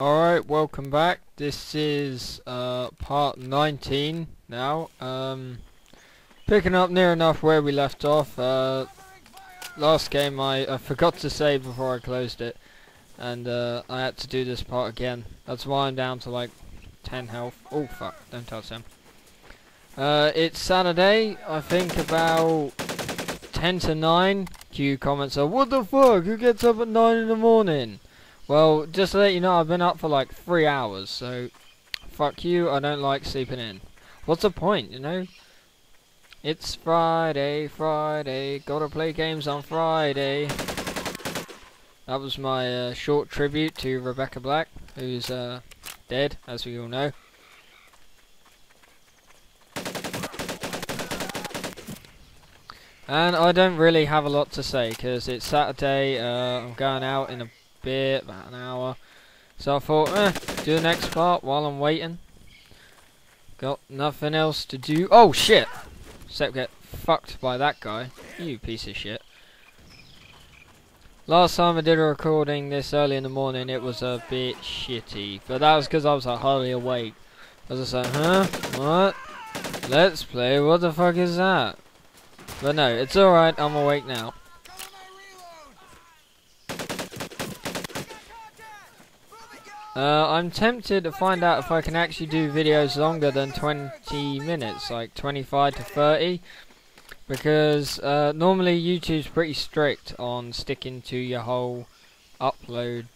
Alright, welcome back. This is uh, part 19 now. Um, picking up near enough where we left off. Uh, last game I, I forgot to save before I closed it. And uh, I had to do this part again. That's why I'm down to like 10 health. Oh fuck, don't touch them. Uh, it's Saturday, I think about 10 to 9. Q comments are, what the fuck, who gets up at 9 in the morning? Well, just to let you know, I've been up for like three hours, so fuck you, I don't like sleeping in. What's the point, you know? It's Friday, Friday, gotta play games on Friday. That was my uh, short tribute to Rebecca Black, who's uh, dead, as we all know. And I don't really have a lot to say, because it's Saturday, uh, I'm going out in a bit, about an hour. So I thought, eh, do the next part while I'm waiting. Got nothing else to do. Oh shit! Except get fucked by that guy. You piece of shit. Last time I did a recording this early in the morning, it was a bit shitty. But that was because I was like hardly awake. As I was just like, huh? What? Let's play? What the fuck is that? But no, it's alright, I'm awake now. Uh, I'm tempted to find out if I can actually do videos longer than 20 minutes, like 25 to 30. Because uh, normally YouTube's pretty strict on sticking to your whole upload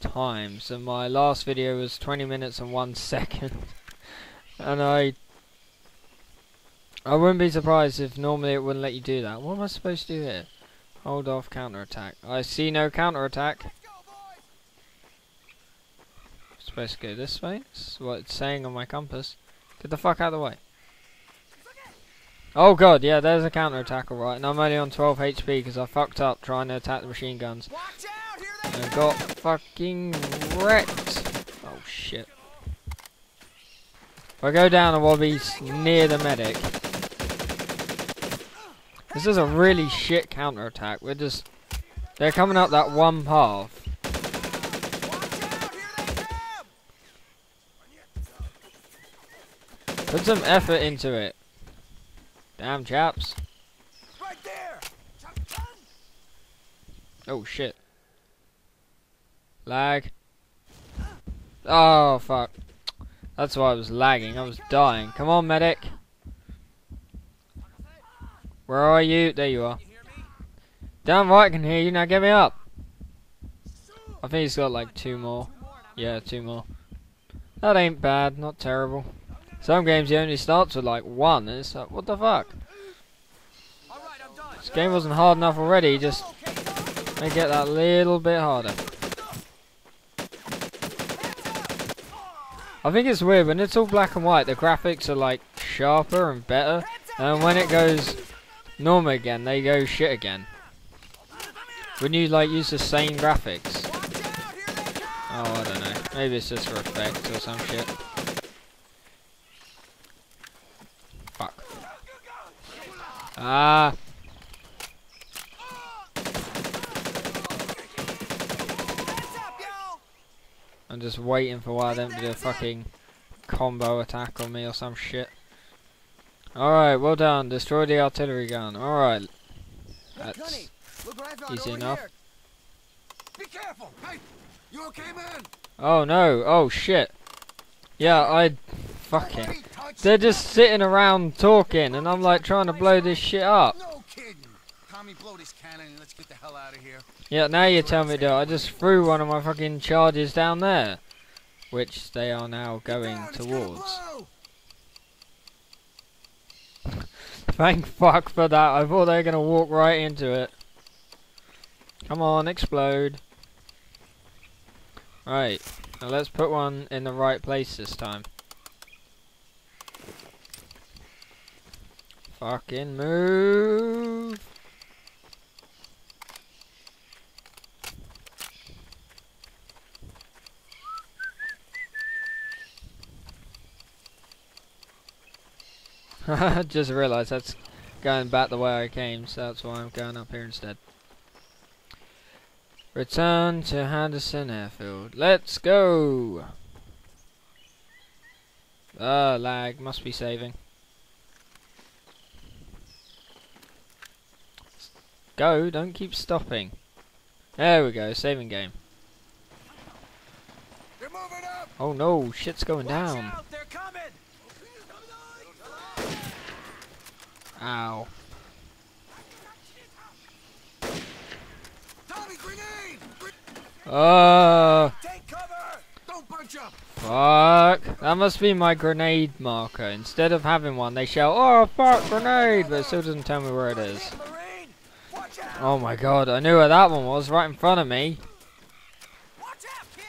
time. So my last video was 20 minutes and 1 second. and I I wouldn't be surprised if normally it wouldn't let you do that. What am I supposed to do here? Hold off counter attack. I see no counter attack. Supposed to go this way. This is what it's saying on my compass. Get the fuck out of the way. Oh god, yeah, there's a counter attack alright. And I'm only on 12 HP because I fucked up trying to attack the machine guns. And I got fucking wrecked. Oh shit. If I go down, will be near the medic. This is a really shit counter attack. We're just... They're coming up that one path. Put some effort into it. Damn chaps. Oh shit. Lag. Oh fuck. That's why I was lagging. I was dying. Come on medic. Where are you? There you are. Damn right I can hear you. Now get me up. I think he's got like two more. Yeah, two more. That ain't bad. Not terrible. Some games he only starts with like one. And it's like, what the fuck? This game wasn't hard enough already. Just make it that little bit harder. I think it's weird when it's all black and white. The graphics are like sharper and better, and when it goes normal again, they go shit again. When you like use the same graphics. Oh, I don't know. Maybe it's just for effect or some shit. Fuck. Ah. I'm just waiting for one of them to do a fucking combo attack on me or some shit. Alright, well done. Destroy the artillery gun. Alright. That's easy enough. Be careful! Hey! You okay, man? Oh no. Oh shit. Yeah, I... Fucking... They're just sitting around talking and I'm like trying to blow this shit up. No. Tommy, blow this cannon and let's get the hell out of here. Yeah, now you tell me to. I just threw one of my fucking charges down there. Which they are now going towards. Thank fuck for that. I thought they were going to walk right into it. Come on, explode. Right. Now let's put one in the right place this time. Fucking move. I Just realised that's going back the way I came, so that's why I'm going up here instead. Return to Henderson Airfield. Let's go! Uh, lag. Must be saving. Go, don't keep stopping. There we go, saving game. They're moving up. Oh no, shit's going down. out. Ow. Uh, Take cover! Don't bunch up! fuck. That must be my grenade marker. Instead of having one, they shout, oh fuck, grenade, but it still doesn't tell me where it is. Marine! Watch out! Oh my god, I knew where that one was, right in front of me. Watch out, kid!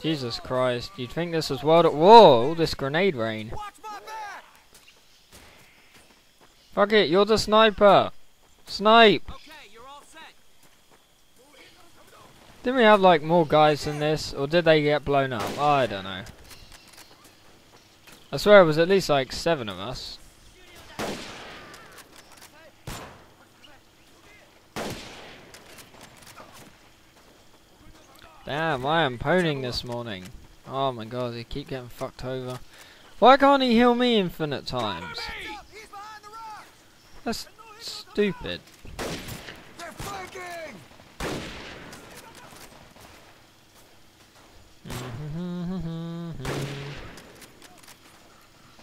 Jesus Christ, you'd think this was World at War, all this grenade rain. Watch my back! Fuck it, you're the sniper. Snipe. Okay, you're all set. Didn't we have like more guys than this, or did they get blown up? I don't know. I swear it was at least like seven of us. Damn, I am poning this morning. Oh my god, they keep getting fucked over. Why can't he heal me infinite times? That's stupid.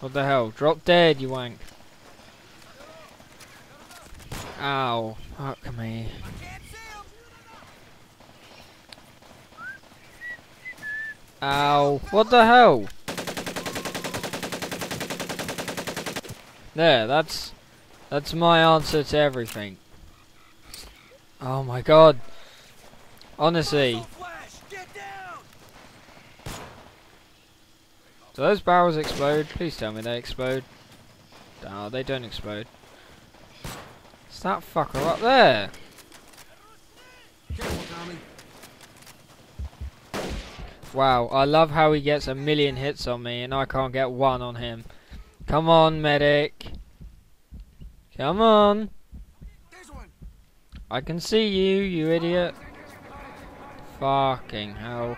What the hell? Drop dead, you wank. Ow. Fuck me. I can't see him! Ow. What the hell? There, that's that's my answer to everything. Oh my god. Honestly! Do those barrels explode? Please tell me they explode. No, they don't explode. It's that fucker up there. Careful, Tommy. Wow, I love how he gets a million hits on me and I can't get one on him. Come on, medic. Come on. I can see you, you idiot. Fucking hell.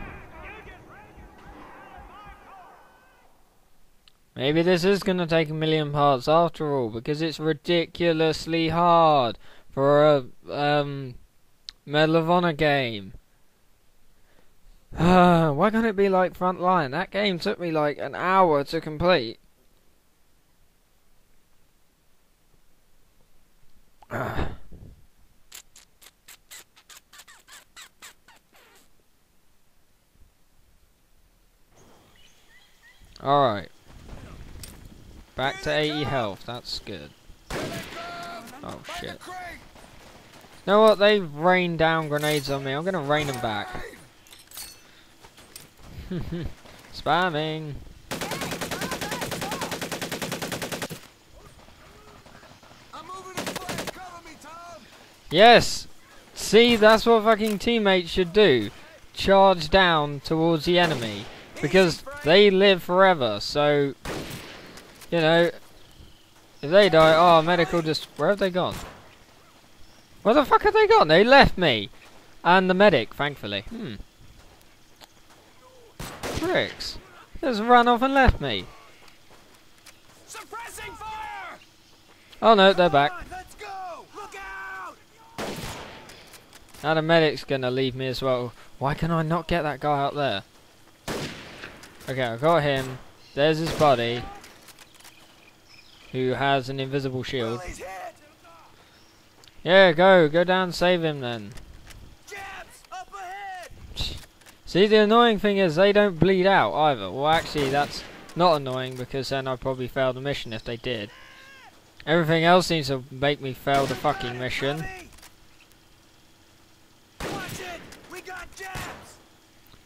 Maybe this is gonna take a million parts after all, because it's ridiculously hard for a um Medal of Honor game. Why can't it be like Frontline? That game took me like an hour to complete. Alright. Back to 80 health, that's good. Oh shit. You know what? They've rained down grenades on me. I'm gonna rain them back. Spamming. Yes! See, that's what fucking teammates should do. Charge down towards the enemy. Because they live forever, so... You know... If they die, oh, medical just... Where have they gone? Where the fuck have they gone? They left me! And the medic, thankfully. Hmm. Pricks. Just ran off and left me. Suppressing fire! Oh no, they're back. Come let's go! Look out! Now the medic's gonna leave me as well. Why can I not get that guy out there? Okay, I got him. There's his buddy. Who has an invisible shield. Yeah, go. Go down save him then. See, the annoying thing is they don't bleed out either. Well, actually, that's not annoying because then I'd probably fail the mission if they did. Everything else seems to make me fail the fucking mission.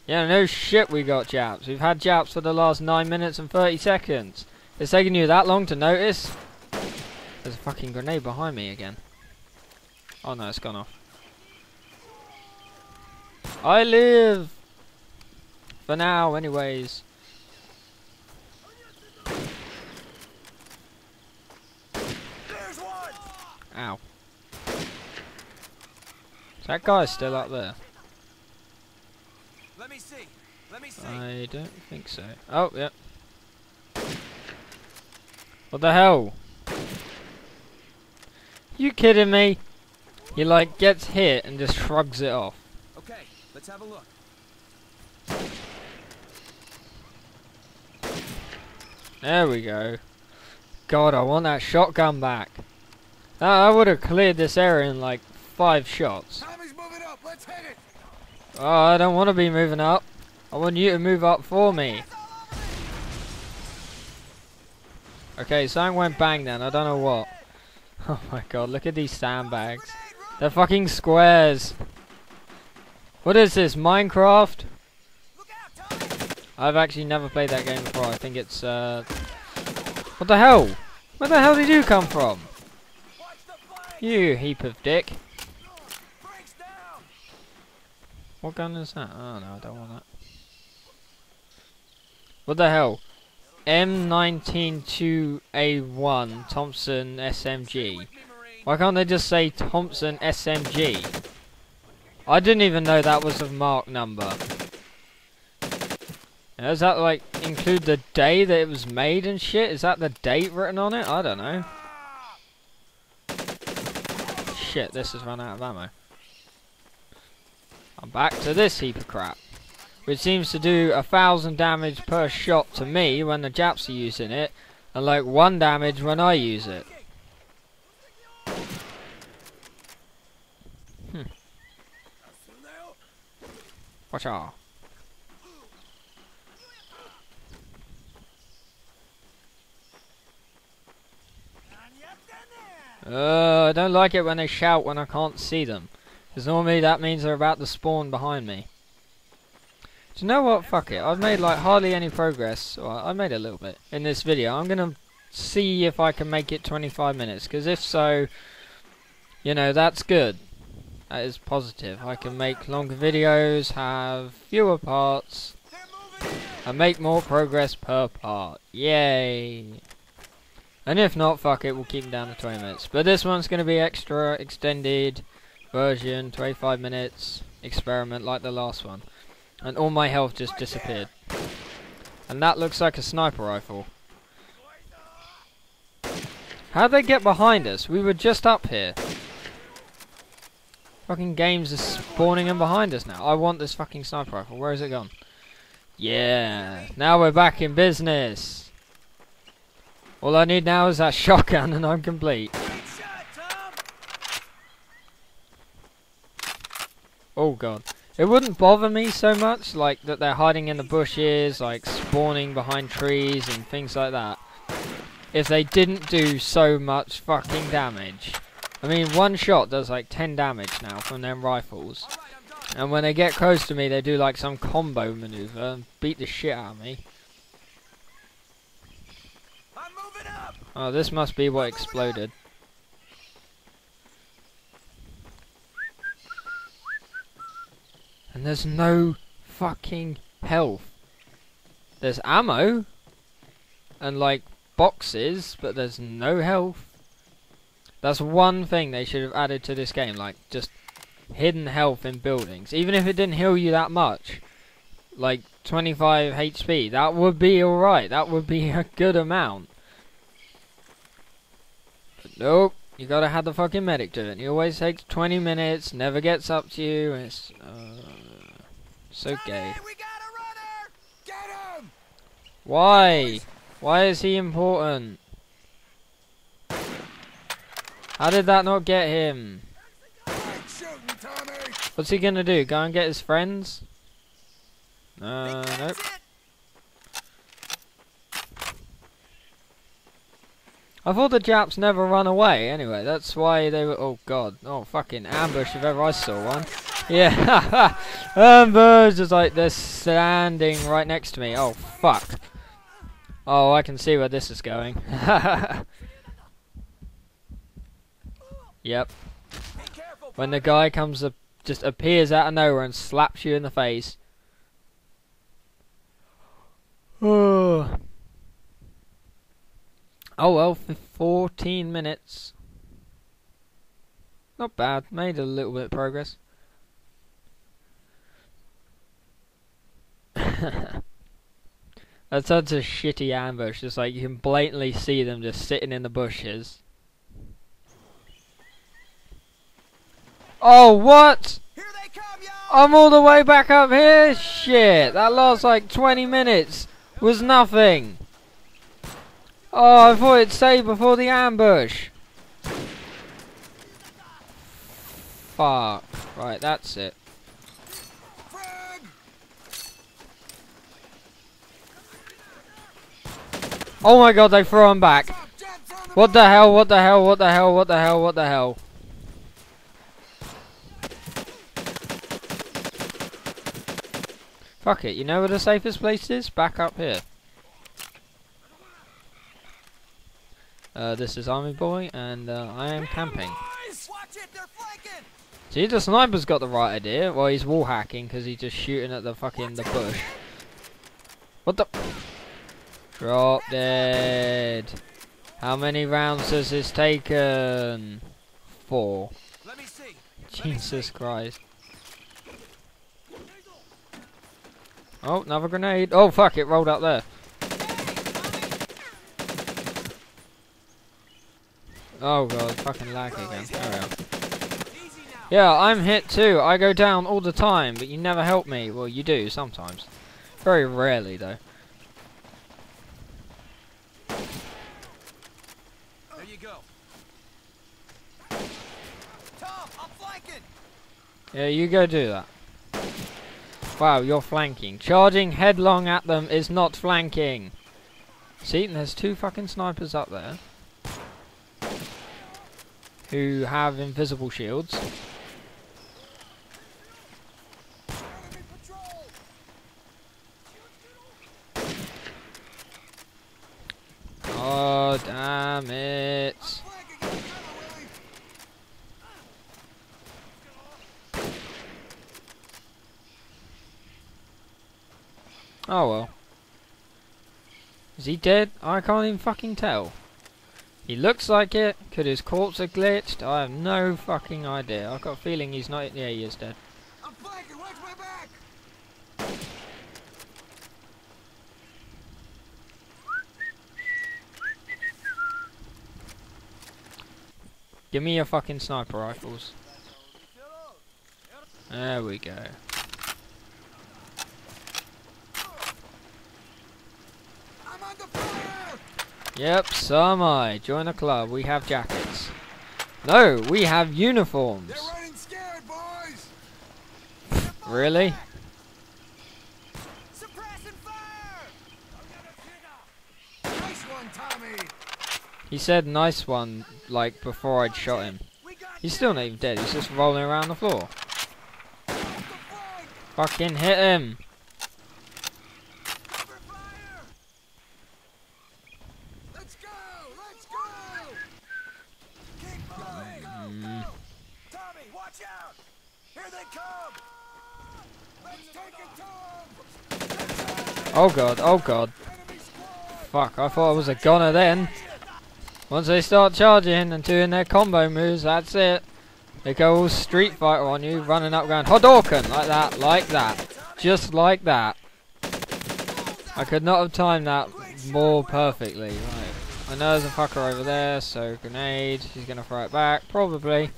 Yeah, no shit we got japs. We've had japs for the last 9 minutes and 30 seconds. It's taking you that long to notice? There's a fucking grenade behind me again. Oh no, it's gone off. I live! For now, anyways. There's one! Ow. that guy still up there? Let me see. Let me see. I don't think so. Oh, yeah. What the hell? You kidding me? He like gets hit and just shrugs it off. okay, let's have a look. There we go. God, I want that shotgun back. That, I would have cleared this area in like five shots. Tommy's moving up. Let's hit it. Oh, I don't want to be moving up. I want you to move up for me. Okay, something went bang then. I don't know what. Oh my god, look at these sandbags. They're fucking squares. What is this, Minecraft? I've actually never played that game before. I think it's, uh... What the hell? Where the hell did you come from? You heap of dick. What gun is that? Oh no, I don't want that. What the hell? M192A1 Thompson SMG. Why can't they just say Thompson SMG? I didn't even know that was a mark number. Does that like include the day that it was made and shit? Is that the date written on it? I don't know. Shit, this has run out of ammo. I'm back to this heap of crap. Which seems to do a thousand damage per shot to me when the Japs are using it, and like one damage when I use it. Hmm. Watch out. Uh, I don't like it when they shout when I can't see them. Because normally that means they're about to spawn behind me. Do you know what? Fuck it. I've made like hardly any progress. Well, I made a little bit in this video. I'm going to see if I can make it 25 minutes. Because if so, you know, that's good. That is positive. I can make longer videos, have fewer parts, and make more progress per part. Yay! And if not, fuck it, we'll keep them down to 20 minutes. But this one's going to be extra extended version, 25 minutes experiment like the last one. And all my health just disappeared. And that looks like a sniper rifle. How'd they get behind us? We were just up here. Fucking games are spawning in behind us now. I want this fucking sniper rifle. Where is it gone? Yeah. Now we're back in business. All I need now is that shotgun and I'm complete. Oh god. It wouldn't bother me so much, like that they're hiding in the bushes, like spawning behind trees and things like that. If they didn't do so much fucking damage. I mean, one shot does like 10 damage now from them rifles. And when they get close to me, they do like some combo maneuver and beat the shit out of me. I'm moving up. Oh, this must be what exploded. And there's no fucking health. There's ammo and like boxes, but there's no health. That's one thing they should have added to this game, like just hidden health in buildings. Even if it didn't heal you that much, like 25 HP, that would be alright. That would be a good amount. Nope, you gotta have the fucking medic do it. He always takes 20 minutes, never gets up to you. It's uh, so gay. Tommy, we got a runner. Get him. Why? Why is he important? How did that not get him? Great shooting, Tommy. What's he gonna do? Go and get his friends? Uh, nope. that's it? I thought the Japs never run away. Anyway, that's why they were. Oh god! Oh fucking ambush if ever I saw one. Yeah, ambush is like they're standing right next to me. Oh fuck! Oh, I can see where this is going. yep. When the guy comes up, just appears out of nowhere and slaps you in the face. Oh. Oh well, for 14 minutes. Not bad, made a little bit of progress. That's such a shitty ambush, just like you can blatantly see them just sitting in the bushes. Oh, what? I'm all the way back up here? Shit, that last like 20 minutes was nothing. Oh, I thought it'd say before the ambush. Fuck. Right, that's it. Oh my god, they throw him back. What the hell, what the hell, what the hell, what the hell, what the hell? Fuck it, you know where the safest place is? Back up here. Uh, this is Army Boy, and uh, I am camping. Boys! Watch it, they're flanking! See, the sniper's got the right idea. Well, he's wall hacking because he's just shooting at the fucking the bush. What the? Drop dead. How many rounds has this taken? Four. Let me see. Jesus Christ. Oh, another grenade. Oh, fuck, it rolled up there. Oh god, fucking lag again. There we are. Easy now. Yeah, I'm hit too. I go down all the time, but you never help me. Well, you do sometimes. Very rarely, though. There you go. Tom, I'm flanking! Yeah, you go do that. Wow, you're flanking. Charging headlong at them is not flanking. See, there's two fucking snipers up there. Who have invisible shields. Oh, damn it. Oh well. Is he dead? I can't even fucking tell. He looks like it. Could his corpse have glitched? I have no fucking idea. I've got a feeling he's not. Yeah, he is dead. I'm flanking! Watch my back! Give me your fucking sniper rifles. There we go. I'm under fire! Yep, so am I. Join the club. We have jackets. No, we have uniforms. They're running scared, boys! Really? Nice one, He said nice one, like, before I'd shot him. He's still not even dead. He's just rolling around the floor. off the flank! Fucking hit him. Cover fire! Let's go! Let's go! Keep moving! Mm. Tommy, watch out! Here they come! Let's take it, Tom! Oh god, oh god. Fuck, I thought I was a goner then. Once they start charging and doing their combo moves, that's it. They go all Street Fighter on you, running up going Hadouken, like that, like that. Just like that. I could not have timed that more perfectly. Right. I know there's a fucker over there, so grenade. He's gonna throw it back, probably.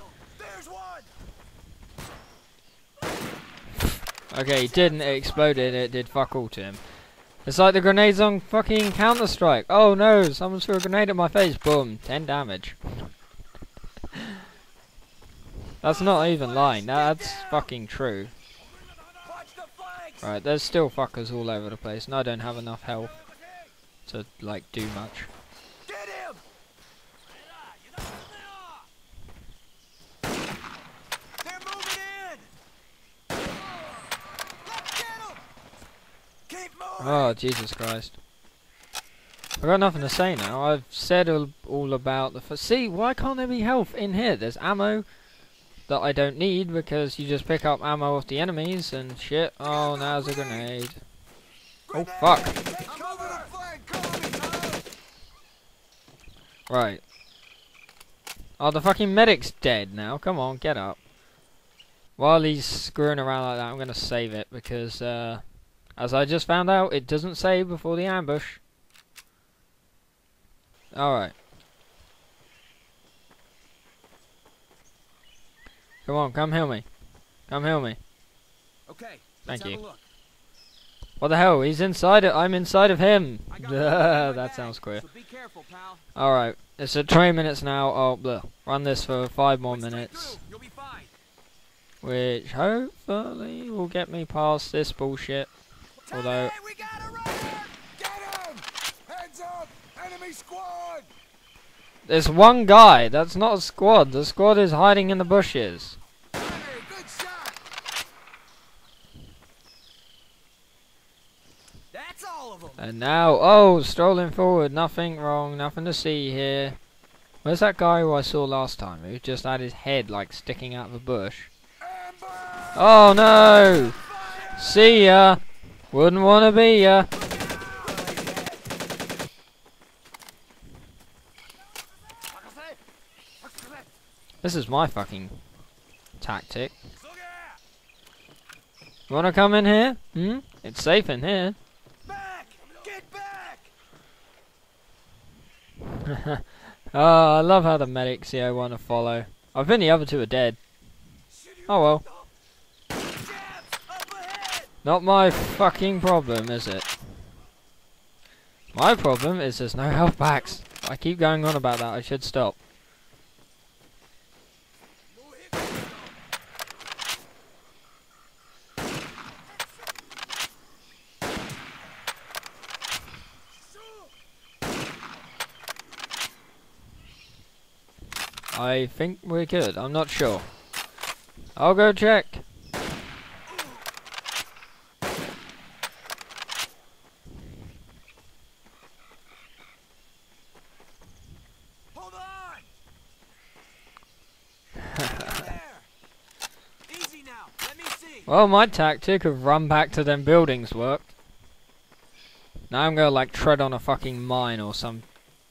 Okay, he didn't, it exploded, it did fuck all to him. It's like the grenades on fucking Counter Strike. Oh no, someone threw a grenade at my face. Boom, 10 damage. That's not even lying, that's fucking true. Right, there's still fuckers all over the place, and I don't have enough health to, like, do much. Get him! They're moving in! Let's get 'em! Keep moving! Oh, Jesus Christ. I've got nothing to say now. I've said all, all about the... See, why can't there be health in here? There's ammo that I don't need because you just pick up ammo off the enemies and shit. Oh, now there's a grenade. Oh, fuck. Right. Oh, the fucking medic's dead now. Come on, get up. While he's screwing around like that, I'm going to save it because uh, As I just found out, it doesn't say before the ambush. Alright. Come on, come heal me. Come heal me. Okay. Thank you. What the hell? He's inside it. I'm inside of him. I got one in my that sounds queer. So be careful, pal. Alright. It's at 20 minutes now. I'll bleh, run this for 5 more minutes. through. You'll be fine. Which hopefully will get me past this bullshit. Although- we got a! Get him! Heads up! Enemy squad! There's one guy. That's not a squad. The squad is hiding in the bushes. Good shot! That's all of them. And now, oh, strolling forward. Nothing wrong. Nothing to see here. Where's that guy who I saw last time? Who just had his head like sticking out of a bush. Amber! Oh no! See ya. Wouldn't want to be ya. This is my fucking tactic. Wanna come in here? Hmm? It's safe in here. Back! Get back! oh, I love how the medics here want to follow. I think the other two are dead. Oh well. Not my fucking problem, is it? My problem is there's no health packs. I keep going on about that. I should stop. I think we're good. I'm not sure. I'll go check. Hold on! there! Easy now. Let me see. Well, my tactic of run back to them buildings worked. Now I'm gonna like tread on a fucking mine or some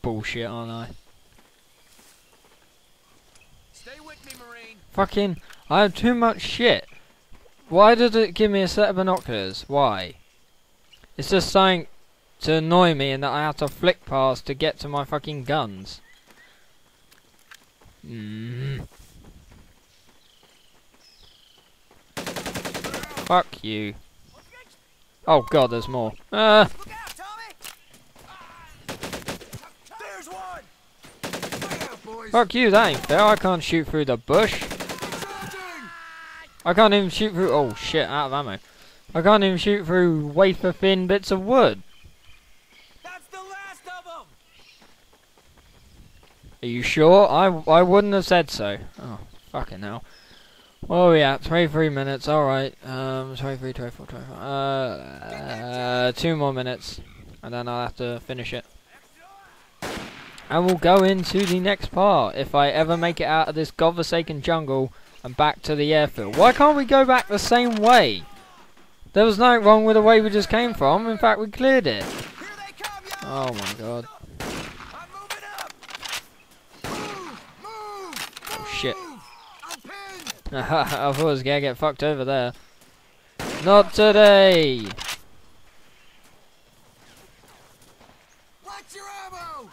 bullshit, aren't I? Stay with me, Marine. Fucking, I have too much shit. Why did it give me a set of binoculars? Why? It's just something to annoy me and that I have to flick past to get to my fucking guns. Mm. Fuck you. Oh god, there's more. Uh, fuck you, that ain't fair. I can't shoot through the bush. I can't even shoot through. Oh shit, out of ammo. I can't even shoot through wafer thin bits of wood. Are you sure? I, I wouldn't have said so. Oh, fucking hell. Where are we at? 23 minutes, alright. Um, 23, 24, 25. Uh, uh, two more minutes. And then I'll have to finish it. And we'll go into the next part. If I ever make it out of this godforsaken jungle and back to the airfield. Why can't we go back the same way? There was nothing wrong with the way we just came from. In fact, we cleared it. Here they come, yo! Oh my god. I'm moving up! Move! Move! Oh, shit. Move! I'm pinned! I thought I was gonna get fucked over there. Not today! Watch your ammo!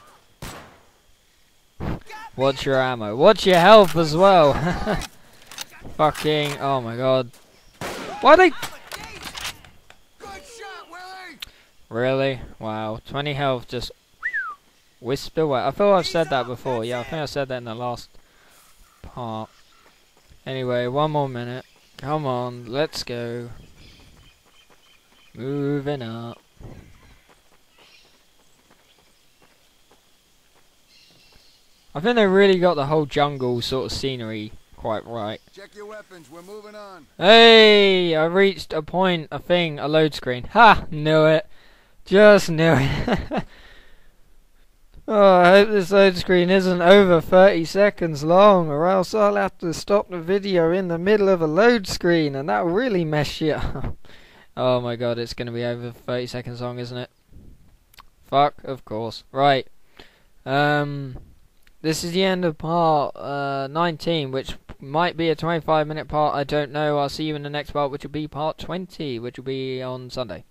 What's your ammo? What's your health as well? Fucking, oh my god. Why they... Good shot, Really? Wow. 20 health just... Whisper away. I feel I've said that before. Yeah, I think I said that in the last part. Anyway, one more minute. Come on, let's go. Moving up. I think they really got the whole jungle sort of scenery quite right. Check your weapons, we're moving on. Hey, I reached a point, a thing, a load screen. Ha! Knew it. Just knew it. oh, I hope this load screen isn't over 30 seconds long, or else I'll have to stop the video in the middle of a load screen, and that'll really mess you up. oh my god, it's gonna be over 30 seconds long, isn't it? Fuck, of course. Right. Um, this is the end of part uh, 19, which might be a 25 minute part, I don't know. I'll see you in the next part, which will be part 20, which will be on Sunday.